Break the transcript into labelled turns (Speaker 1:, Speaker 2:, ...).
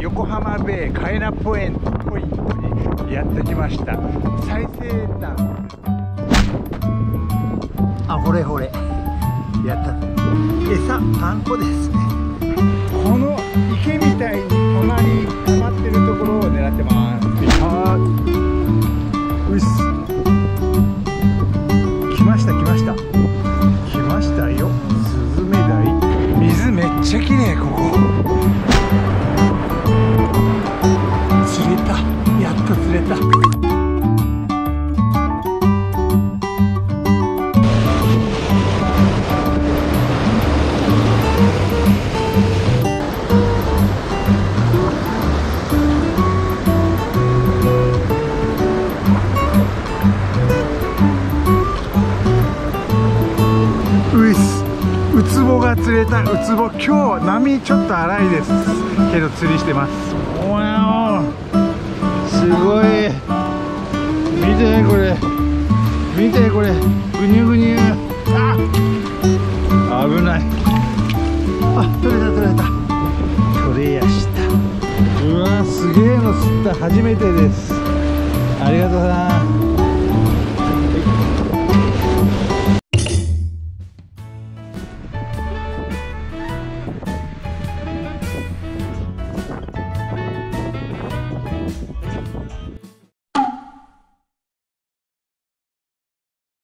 Speaker 1: 横浜ベイカイナポイントポイントにやってきました。最西端。あほれほれ。やった。餌パン粉ですね。この池みたいに隣に溜まってるところを狙ってますした。来ましたよ。スズメダイ。水めっちゃ綺麗ここ釣れたウツボ今日波ちょっと荒いです。けど釣りしてます。わおすごい見てこれ。見てこれ。ぐにゅぐにゅ。あ危ない。あ取れた取れた。取れやした。うわすげえの釣った。初めてです。ありがとうさん。